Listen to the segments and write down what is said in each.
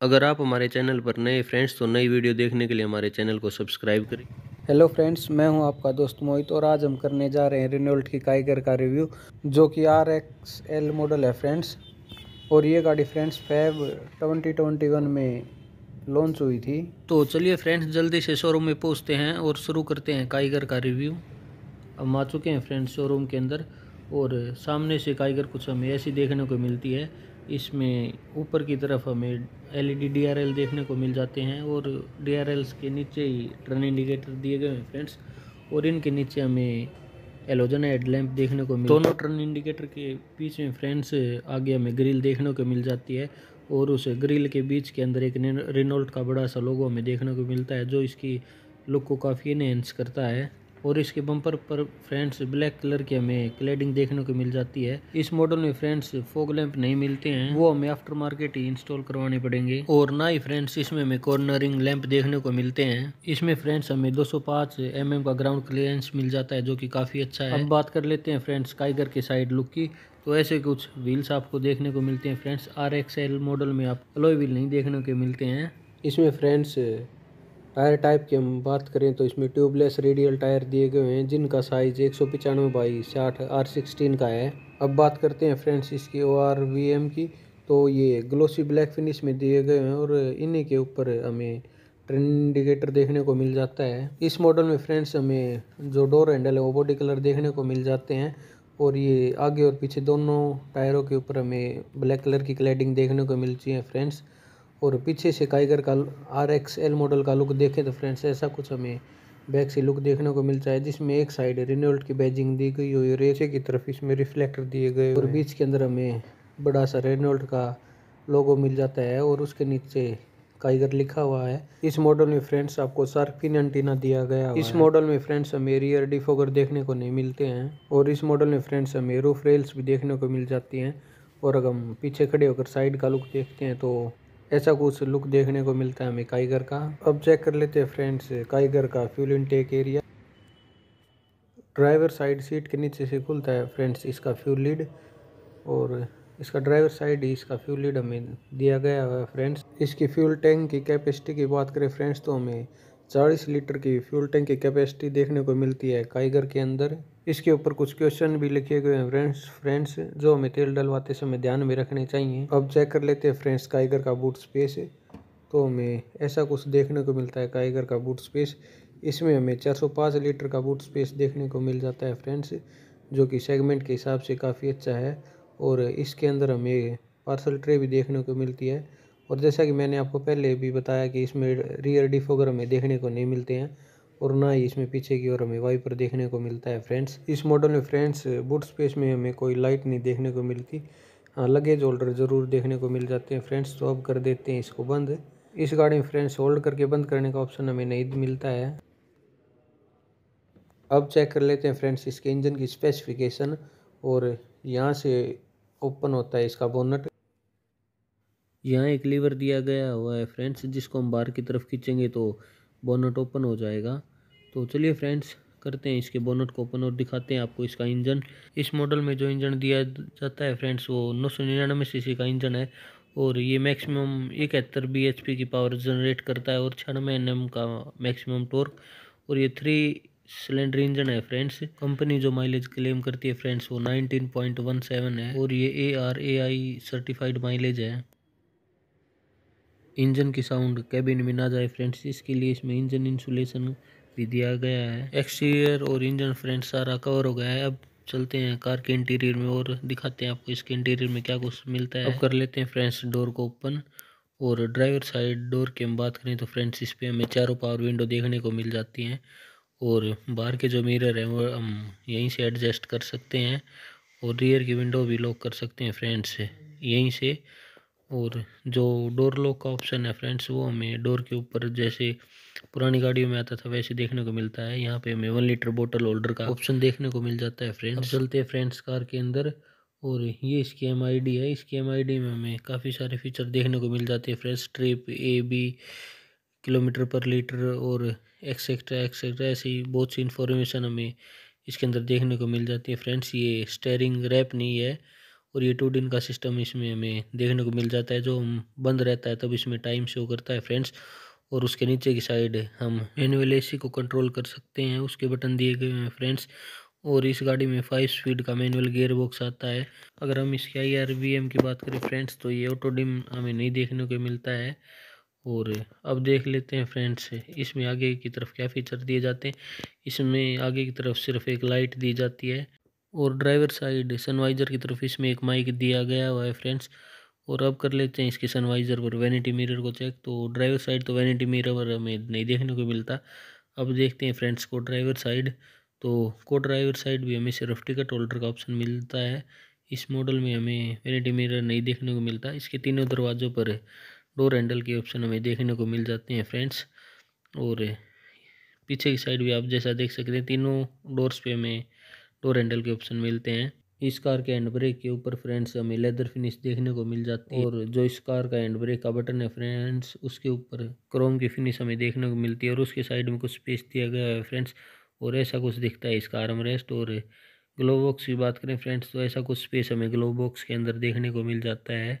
अगर आप हमारे चैनल पर नए फ्रेंड्स तो नई वीडियो देखने के लिए हमारे चैनल को सब्सक्राइब करें। हेलो फ्रेंड्स मैं हूँ आपका दोस्त मोहित और आज हम करने जा रहे हैं रिनोल्ट की काइगर का रिव्यू जो कि आर एक्स एल मॉडल है फ्रेंड्स और ये गाड़ी फ्रेंड्स फैब 2021 में लॉन्च हुई थी। तो चलिए फ्रेंड्स जल्दी से शोरूम में पहुँचते हैं और शुरू करते हैं काइगर का रिव्यू हम आ चुके हैं फ्रेंड्स शोरूम के अंदर और सामने से काइगर कुछ हमें ऐसी देखने को मिलती है इसमें ऊपर की तरफ़ हमें एलईडी डीआरएल देखने को मिल जाते हैं और डीआरएल्स के नीचे ही टर्न इंडिकेटर दिए गए हैं फ्रेंड्स और इनके नीचे हमें एलोजन हेडलैम्प देखने को मिल दोनों टर्न इंडिकेटर के बीच में फ्रेंड्स आगे हमें ग्रिल देखने को मिल जाती है और उस ग्रिल के बीच के अंदर एक रेनोल्ट का बड़ा सा लोगो हमें देखने को मिलता है जो इसकी लुक को काफ़ी इनहेंस करता है। और इसके बम्पर पर फ्रेंड्स ब्लैक कलर की हमें क्लेडिंग देखने को मिल जाती है। इस मॉडल में फ्रेंड्स फोग लैंप नहीं मिलते हैं। वो हमें आफ्टर मार्केट ही इंस्टॉल करवाने पड़ेंगे। और ना ही फ्रेंड्स इसमें हमें कॉर्नरिंग लैंप देखने को मिलते हैं। इसमें फ्रेंड्स हमें 205 एमएम का ग्राउंड क्लियरेंस मिल जाता है, जो कि काफ़ी अच्छा है। अब बात कर लेते हैं फ्रेंड्स काइगर के साइड लुक की। तो ऐसे कुछ व्हील्स आपको देखने को मिलते हैं। फ्रेंड्स RXL मॉडल में आप अलोई व्हील नहीं देखने को मिलते हैं। इसमें फ्रेंड्स टायर टाइप की हम बात करें तो इसमें ट्यूबलेस रेडियल टायर दिए गए हैं, जिनका साइज़ एक सौ पचानवे बाई साठ आर सिक्सटीन का है। अब बात करते हैं फ्रेंड्स इसकी ओ आर वी एम की तो ये ग्लोसी ब्लैक फिनिश में दिए गए हैं और इन्हीं के ऊपर हमें ट्रेन इंडिकेटर देखने को मिल जाता है। इस मॉडल में फ्रेंड्स हमें जो डोर हैंडल है वो बॉडी कलर देखने को मिल जाते हैं और ये आगे और पीछे दोनों टायरों के ऊपर हमें ब्लैक कलर की क्लैडिंग देखने को मिलती है फ्रेंड्स। और पीछे से काइगर का आर एक्स एल मॉडल का लुक देखें तो फ्रेंड्स ऐसा कुछ हमें बैक से लुक देखने को मिलता है जिसमें एक साइड रेनोल्ट की बैजिंग दी गई हुई और रेचे की तरफ़ इसमें रिफ्लेक्टर दिए गए और बीच के अंदर हमें बड़ा सा रेनोल्ट का लोगो मिल जाता है और उसके नीचे काइगर लिखा हुआ है। इस मॉडल में फ्रेंड्स आपको सार्किन एंटीना दिया गया इस मॉडल में फ्रेंड्स हमें रियर डिफोगर देखने को नहीं मिलते हैं और इस मॉडल में फ्रेंड्स हमें रूफ रेल्स भी देखने को मिल जाती हैं। और अगर हम पीछे खड़े होकर साइड का लुक देखते हैं तो ऐसा कुछ लुक देखने को मिलता है हमें काइगर का। अब चेक कर लेते हैं फ्रेंड्स काइगर का fuel intake area driver side seat के नीचे से खुलता है फ्रेंड्स इसका फ्यूल लीड और इसका ड्राइवर साइड ही इसका फ्यूल लीड हमें दिया गया है फ्रेंड्स इसकी फ्यूल टैंक की कैपेसिटी की बात करें फ्रेंड्स तो हमें चालीस लीटर की फ्यूल टैंक की कैपेसिटी देखने को मिलती है काइगर के अंदर। इसके ऊपर कुछ क्वेश्चन भी लिखे गए हैं, फ्रेंड्स फ्रेंड्स, जो हमें तेल डलवाते समय ध्यान में रखने चाहिए। अब चेक कर लेते हैं, फ्रेंड्स, काइगर का बूट स्पेस। तो हमें ऐसा कुछ देखने को मिलता है, काइगर का बूट स्पेस। इसमें हमें 405 लीटर का बूट स्पेस देखने को मिल जाता है, फ्रेंड्स, जो कि सेगमेंट के हिसाब से काफ़ी अच्छा है। और इसके अंदर हमें पार्सल ट्रे भी देखने को मिलती है। और जैसा कि मैंने आपको पहले भी बताया कि इसमें रियर डिफोगर हमें देखने को नहीं मिलते हैं और ना ही इसमें पीछे की ओर हमें वाइपर देखने को मिलता है फ्रेंड्स इस मॉडल में फ्रेंड्स बूट स्पेस में हमें कोई लाइट नहीं देखने को मिलती। हाँ लगेज होल्डर ज़रूर देखने को मिल जाते हैं फ्रेंड्स तो अब कर देते हैं इसको बंद। इस गाड़ी में फ्रेंड्स होल्ड करके बंद करने का ऑप्शन हमें नहीं मिलता है। अब चेक कर लेते हैं फ्रेंड्स इसके इंजन की स्पेसिफिकेशन और यहाँ से ओपन होता है इसका बोनट यहाँ एक लीवर दिया गया हुआ है फ्रेंड्स जिसको हम बाहर की तरफ़ खींचेंगे तो बोनट ओपन हो जाएगा। तो चलिए फ्रेंड्स करते हैं इसके बोनट को ओपन और दिखाते हैं आपको इसका इंजन इस मॉडल में जो इंजन दिया जाता है फ्रेंड्स वो नौ सौ निन्यानवे सी का इंजन है और ये मैक्सिमम इकहत्तर बी एच पी की पावर जनरेट करता है और छियानवे एन एम का मैक्सिमम टॉर्क और ये थ्री सिलेंडर इंजन है फ्रेंड्स कंपनी जो माइलेज क्लेम करती है फ्रेंड्स वो नाइनटीन पॉइंट वन सेवन है और ये A R A I certified mileage है। इंजन की साउंड कैबिन में ना जाए फ्रेंड्स, इसके लिए इसमें इंजन इंसुलेशन भी दिया गया है। एक्सटीरियर और इंजन फ्रेंड्स सारा कवर हो गया है। अब चलते हैं कार के इंटीरियर में और दिखाते हैं आपको इसके इंटीरियर में क्या कुछ मिलता है। अब कर लेते हैं फ्रेंड्स, डोर को ओपन और ड्राइवर साइड डोर की हम बात करें तो फ्रेंड्स, इस पर हमें चारों पावर विंडो देखने को मिल जाती हैं और बाहर के जो मिरर हैं वो हम यहीं से एडजस्ट कर सकते हैं और रियर की विंडो भी लॉक कर सकते हैं फ्रेंड्स, यहीं से और जो डोर लॉक का ऑप्शन है फ्रेंड्स वो हमें डोर के ऊपर जैसे पुरानी गाड़ियों में आता था वैसे देखने को मिलता है। यहाँ पे हमें वन लीटर बोतल होल्डर का ऑप्शन देखने को मिल जाता है फ्रेंड्स चलते हैं फ्रेंड्स कार के अंदर और ये इसकी एमआईडी है। इसकी एमआईडी में हमें काफ़ी सारे फीचर देखने को मिल जाते हैं friends trip A B kilometre per litre और एक्सेट्रा एक्सेट्रा ऐसी बहुत सी इन्फॉर्मेशन हमें इसके अंदर देखने को मिल जाती है फ्रेंड्स ये स्टेयरिंग रैप नहीं है। और ये टू दिन का सिस्टम इसमें हमें देखने को मिल जाता है, जो हम बंद रहता है, तब इसमें टाइम शो करता है फ्रेंड्स और उसके नीचे की साइड हम मैनुअल एसी को कंट्रोल कर सकते हैं, उसके बटन दिए गए हैं फ्रेंड्स और इस गाड़ी में फाइव स्पीड का मैनुअल गियर बॉक्स आता है। अगर हम इसके आई आर वी एम की बात करें फ्रेंड्स तो ये ऑटो डिम हमें नहीं देखने को मिलता है और अब देख लेते हैं फ्रेंड्स इसमें आगे की तरफ़ क्या फीचर दिए जाते हैं। इसमें आगे की तरफ़ सिर्फ़ एक लाइट दी जाती है। और ड्राइवर साइड सनवाइज़र की तरफ़ इसमें एक माइक दिया गया हुआ है फ्रेंड्स और अब कर लेते हैं इसके सनवाइज़र पर वैनिटी मिरर को चेक तो ड्राइवर साइड तो वैनिटी मिरर हमें नहीं देखने को मिलता. अब देखते हैं फ्रेंड्स को ड्राइवर साइड तो को ड्राइवर साइड भी हमें सिर्फ़ टिकट होल्डर का ऑप्शन मिलता है. इस मॉडल में हमें वैनिटी मिरर नहीं देखने को मिलता. इसके तीनों दरवाज़ों पर डोर हैंडल के ऑप्शन हमें देखने को मिल जाते हैं फ्रेंड्स और पीछे की साइड भी आप जैसा देख सकते हैं, तीनों डोर्स पे हमें डोर हैंडल के ऑप्शन मिलते हैं। इस कार के हैंड ब्रेक के ऊपर फ्रेंड्स हमें लेदर फिनिश देखने को मिल जाती है। और जो इस कार का हैंड ब्रेक का बटन है फ्रेंड्स, उसके ऊपर क्रोम की फिनिश हमें देखने को मिलती है। और उसके साइड में कुछ स्पेस दिया गया है फ्रेंड्स, और ऐसा कुछ दिखता है इसका आर्म रेस्ट। और ग्लो बॉक्स की बात करें फ्रेंड्स तो ऐसा कुछ स्पेस हमें ग्लो बॉक्स के अंदर देखने को मिल जाता है।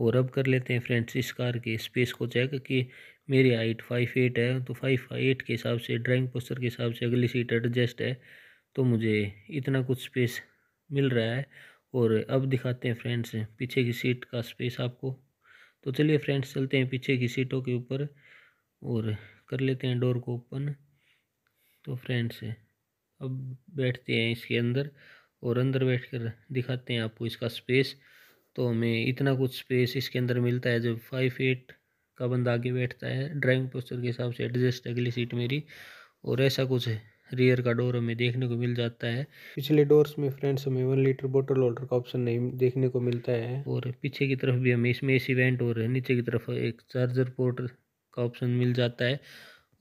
और अब कर लेते हैं फ्रेंड्स, इस कार के स्पेस को चेक कि मेरी हाइट फाइव एट है तो फाइव एट के हिसाब से, ड्राइंग पोस्टर के हिसाब से अगली सीट एडजस्ट है। तो मुझे इतना कुछ स्पेस मिल रहा है और अब दिखाते हैं फ्रेंड्स पीछे की सीट का स्पेस आपको। तो चलिए फ्रेंड्स चलते हैं पीछे की सीटों के ऊपर और कर लेते हैं डोर को ओपन तो फ्रेंड्स अब बैठते हैं इसके अंदर और अंदर बैठकर दिखाते हैं आपको इसका स्पेस तो हमें इतना कुछ स्पेस इसके अंदर मिलता है जब फाइव एट का बंदा आगे बैठता है। ड्राइविंग पोस्टर के हिसाब से एडजस्ट अगली सीट मेरी और ऐसा कुछ रियर का डोर हमें देखने को मिल जाता है। पिछले डोर्स में फ्रेंड्स हमें वन लीटर बोटल होल्डर का ऑप्शन नहीं देखने को मिलता है। और पीछे की तरफ़ भी हमें इसमें एसी वेंट और नीचे की तरफ़ एक चार्जर पोर्ट का ऑप्शन मिल जाता है।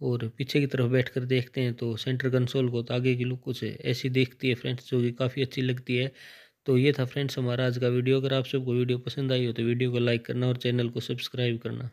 और पीछे की तरफ़ बैठ कर देखते हैं तो सेंटर कंसोल को तो आगे की लुक कुछ ऐसी देखती है फ्रेंड्स जो कि काफ़ी अच्छी लगती है। तो ये था फ्रेंड्स हमारा आज का वीडियो अगर आप सबको वीडियो पसंद आई हो तो वीडियो को लाइक करना और चैनल को सब्सक्राइब करना।